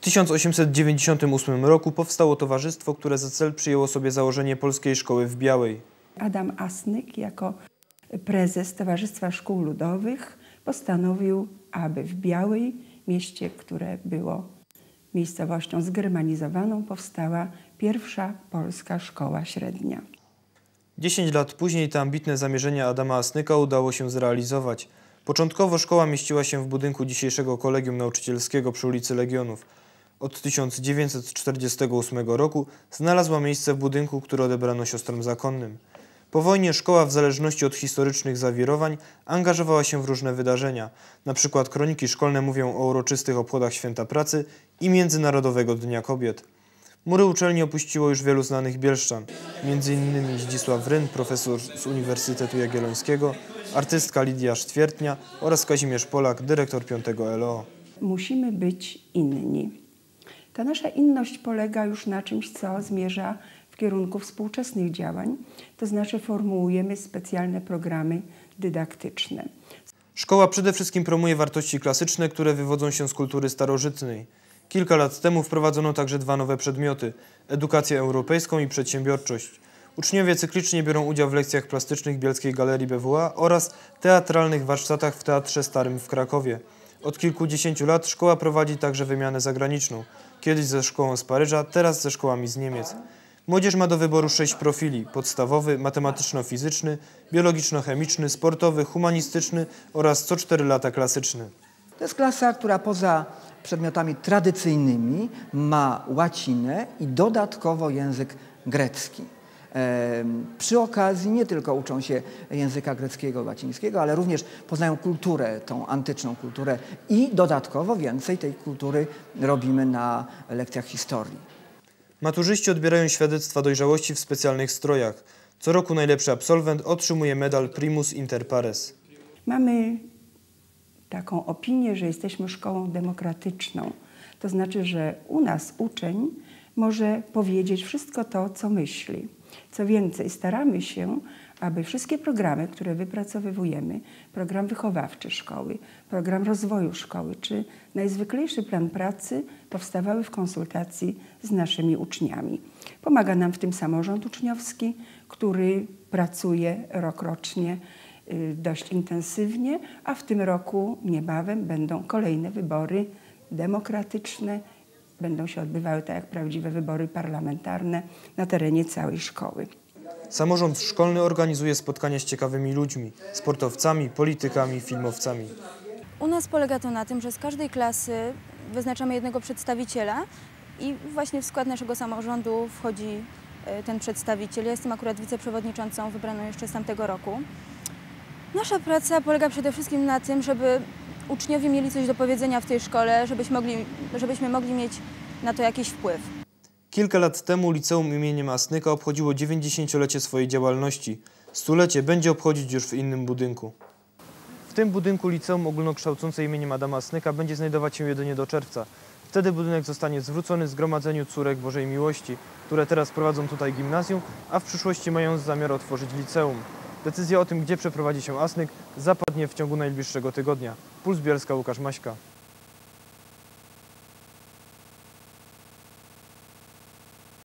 W 1898 roku powstało towarzystwo, które za cel przyjęło sobie założenie Polskiej Szkoły w Białej. Adam Asnyk jako prezes Towarzystwa Szkół Ludowych postanowił, aby w Białej, mieście, które było miejscowością zgermanizowaną, powstała pierwsza polska szkoła średnia. 10 lat później te ambitne zamierzenia Adama Asnyka udało się zrealizować. Początkowo szkoła mieściła się w budynku dzisiejszego Kolegium Nauczycielskiego przy ulicy Legionów. Od 1948 roku znalazła miejsce w budynku, który odebrano siostrom zakonnym. Po wojnie szkoła w zależności od historycznych zawirowań angażowała się w różne wydarzenia. Na przykład kroniki szkolne mówią o uroczystych obchodach Święta Pracy i Międzynarodowego Dnia Kobiet. Mury uczelni opuściło już wielu znanych bielszczan, m.in. Zdzisław Ryn, profesor z Uniwersytetu Jagiellońskiego, artystka Lidia Sztwiertnia oraz Kazimierz Polak, dyrektor 5 LO. Musimy być inni. Ta nasza inność polega już na czymś, co zmierza w kierunku współczesnych działań, to znaczy formułujemy specjalne programy dydaktyczne. Szkoła przede wszystkim promuje wartości klasyczne, które wywodzą się z kultury starożytnej. Kilka lat temu wprowadzono także dwa nowe przedmioty – edukację europejską i przedsiębiorczość. Uczniowie cyklicznie biorą udział w lekcjach plastycznych Bielskiej Galerii BWA oraz teatralnych warsztatach w Teatrze Starym w Krakowie. Od kilkudziesięciu lat szkoła prowadzi także wymianę zagraniczną. Kiedyś ze szkołą z Paryża, teraz ze szkołami z Niemiec. Młodzież ma do wyboru sześć profili: podstawowy, matematyczno-fizyczny, biologiczno-chemiczny, sportowy, humanistyczny oraz co cztery lata klasyczny. To jest klasa, która poza przedmiotami tradycyjnymi ma łacinę i dodatkowo język grecki. Przy okazji nie tylko uczą się języka greckiego, łacińskiego, ale również poznają kulturę, tą antyczną kulturę i dodatkowo więcej tej kultury robimy na lekcjach historii. Maturzyści odbierają świadectwa dojrzałości w specjalnych strojach. Co roku najlepszy absolwent otrzymuje medal Primus Inter Pares. Mamy taką opinię, że jesteśmy szkołą demokratyczną. To znaczy, że u nas uczeń może powiedzieć wszystko to, co myśli. Co więcej, staramy się, aby wszystkie programy, które wypracowujemy, program wychowawczy szkoły, program rozwoju szkoły, czy najzwyklejszy plan pracy powstawały w konsultacji z naszymi uczniami. Pomaga nam w tym samorząd uczniowski, który pracuje rokrocznie y, dość intensywnie, a w tym roku niebawem będą kolejne wybory demokratyczne. Będą się odbywały tak jak prawdziwe wybory parlamentarne na terenie całej szkoły. Samorząd szkolny organizuje spotkania z ciekawymi ludźmi, sportowcami, politykami, filmowcami. U nas polega to na tym, że z każdej klasy wyznaczamy jednego przedstawiciela i właśnie w skład naszego samorządu wchodzi e, ten przedstawiciel. Ja jestem akurat wiceprzewodniczącą wybraną jeszcze z tamtego roku. Nasza praca polega przede wszystkim na tym, żeby uczniowie mieli coś do powiedzenia w tej szkole, żebyśmy mogli, żebyśmy mogli mieć na to jakiś wpływ. Kilka lat temu liceum imieniem Asnyka obchodziło 90-lecie swojej działalności. Stulecie będzie obchodzić już w innym budynku. W tym budynku liceum ogólnokształcące imieniem Adama Asnyka będzie znajdować się jedynie do czerwca. Wtedy budynek zostanie zwrócony Zgromadzeniu Córek Bożej Miłości, które teraz prowadzą tutaj gimnazjum, a w przyszłości mają zamiar otworzyć liceum. Decyzja o tym, gdzie przeprowadzi się Asnyk, zapadnie w ciągu najbliższego tygodnia. Puls Bielska, Łukasz Maśka.